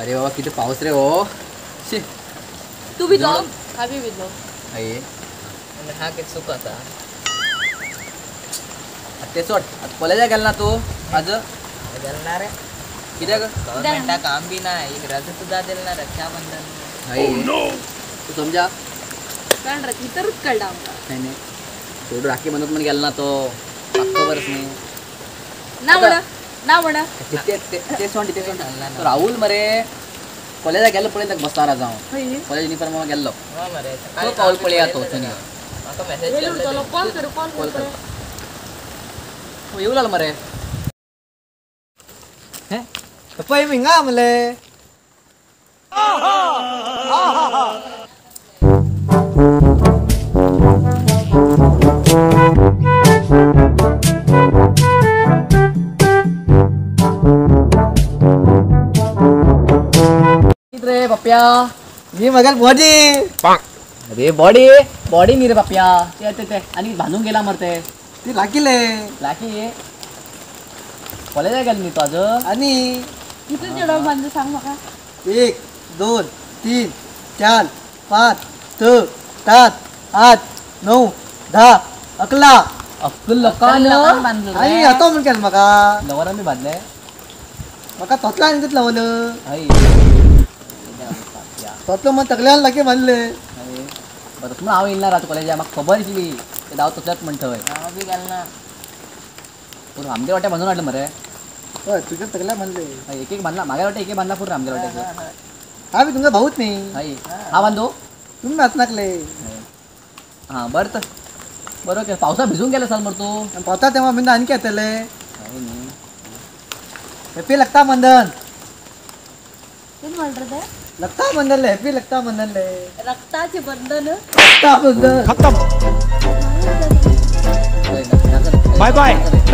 अरे बाबा किती पाऊस रे हो. शी. तू भिजलो हा बी भिजलो आई. हा किती सुख असा ते सोड आता कॉलेजला गेला ना तू? आज? देणार रे कित्याक गव्हर्नमेंटा काम बी नाही. एक रजा सुद्धा दिल ना रक्षाबंधन. आई. तू समजा. कारण रती तरच कळलं आमका नाही नाही. राखी बनवत म्हणून गेला ना तो. ऑक्टोबरच नाही. ना म्हणा ना म्हणा. ते- ते- ते- तेच म्हणते तेच म्हणते तो राहुल मरे कॉलेजला गेलो पळय ताका बसतारा जाऊन कॉलेज युनिफॉर्म गेल्लो हो मरे तो पाऊल पळया तो थंय म्हाका मेसेज कॉल करू कॉल कॉल कर. रे पप्प्या. मी मगर भोजी अरे बॉडी बॉडी नाही रे पप्प्या. ते ते ते. आणि बांधून गेला मरते ती. राखीले लाकी कॉलेजला गेलो नी तो आज आणि किती चढव बांधू सांग म्हाका एक दोन तीन चार पाच स सात आठ नऊ दहा अकरा. अक्कल लोकांना आणि येतो म्हण केलं म्हाका लवर आम्ही बांधले म्हाका तोतला आणि तिथलं लावलं आई. तोतलं मग तकल्यान लागे बांधले बरं तुम्हाला हांव ना रात कॉलेज म्हाका खबर आशिल्ली ते दाव तसल्याच म्हणटय हांव बी गेल ना. पूण आमगे वाट्या बांधून हाडलं मरे. हय तुझ्या तकल्या बांधले हय, एक एक बांधला मागे वाट्या एक एक बांधला पूर्ण आमगे वाट्याचं हा बी तुमचा भाऊच नाही हय हा. बांधू. तुम्ही नाच नाकले. हां बरं तर. बरं केलं पावसा भिजून गेला साल मर तू आणि पावता तेव्हा मी आणखी येतले. हय न्ही. हॅपी लगता बंधन किती म्हणतो लगता बंधनले हॅपी लगता बंधनले रक्ताचे बंधन. लगता बंधन हय, नका- नका-